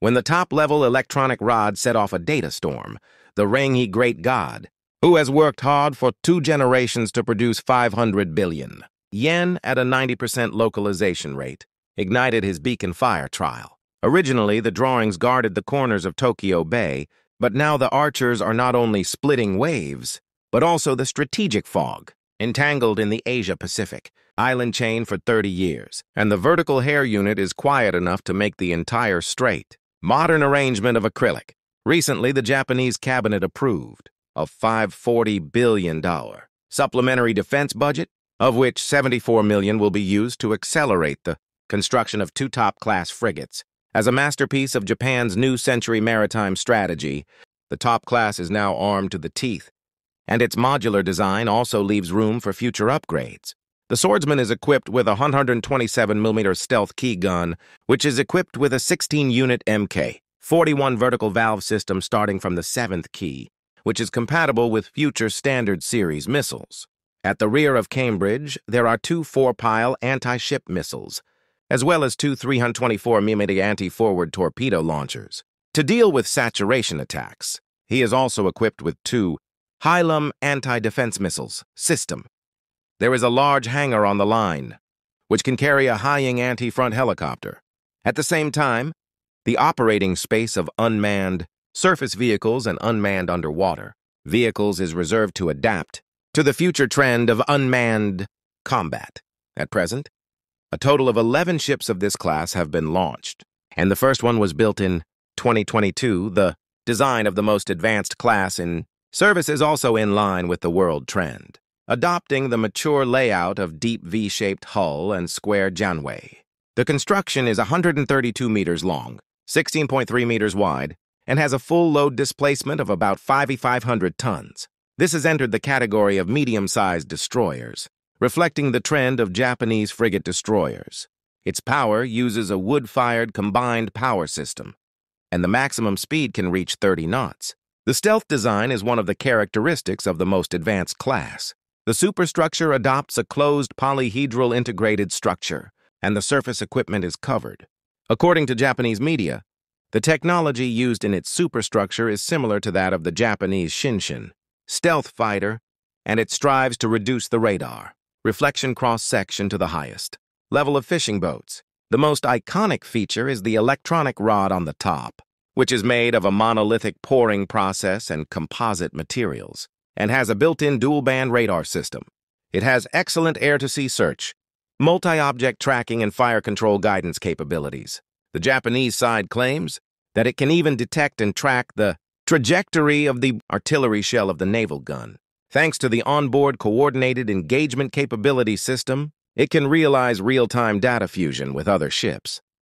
when the top-level electronic rod set off a data storm, the Rengi Great God, who has worked hard for two generations to produce 500 billion yen at a 90% localization rate, ignited his beacon fire trial. Originally, the drawings guarded the corners of Tokyo Bay, but now the archers are not only splitting waves, but also the strategic fog, entangled in the Asia-Pacific island chain for 30 years, and the vertical hair unit is quiet enough to make the entire straight. Modern arrangement of acrylic. Recently, the Japanese cabinet approved a $540 billion supplementary defense budget, of which 74 million will be used to accelerate the construction of two top-class frigates. As a masterpiece of Japan's new century maritime strategy, the top class is now armed to the teeth, and its modular design also leaves room for future upgrades. The swordsman is equipped with a 127mm stealth key gun, which is equipped with a 16-unit MK, 41 vertical valve system starting from the 7th key, which is compatible with future standard series missiles. At the rear of Cambridge, there are two four-pile anti-ship missiles, as well as two 324mm anti-forward torpedo launchers. To deal with saturation attacks, he is also equipped with two Hailam anti-defense missiles system. There is a large hangar on the line, which can carry a Haiying anti-front helicopter. At the same time, the operating space of unmanned surface vehicles and unmanned underwater vehicles is reserved to adapt to the future trend of unmanned combat. At present, a total of 11 ships of this class have been launched, and the first one was built in 2022. The design of the most advanced class in service is also in line with the world trend, adopting the mature layout of deep V-shaped hull and square janway. The construction is 132 meters long, 16.3 meters wide, and has a full load displacement of about 5,500 tons. This has entered the category of medium-sized destroyers reflecting the trend of Japanese frigate destroyers. Its power uses a wood-fired combined power system, and the maximum speed can reach 30 knots. The stealth design is one of the characteristics of the most advanced class. The superstructure adopts a closed polyhedral integrated structure, and the surface equipment is covered. According to Japanese media, the technology used in its superstructure is similar to that of the Japanese Shinshin, stealth fighter, and it strives to reduce the radar reflection cross-section to the highest. Level of fishing boats. The most iconic feature is the electronic rod on the top, which is made of a monolithic pouring process and composite materials, and has a built-in dual-band radar system. It has excellent air-to-sea search, multi-object tracking and fire control guidance capabilities. The Japanese side claims that it can even detect and track the trajectory of the artillery shell of the naval gun. Thanks to the onboard coordinated engagement capability system, it can realize real-time data fusion with other ships.